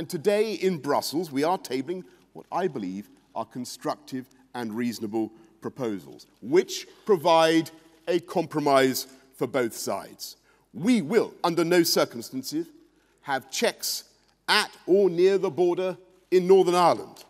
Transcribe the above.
And today in Brussels, we are tabling what I believe are constructive and reasonable proposals, which provide a compromise for both sides. We will, under no circumstances, have checks at or near the border in Northern Ireland.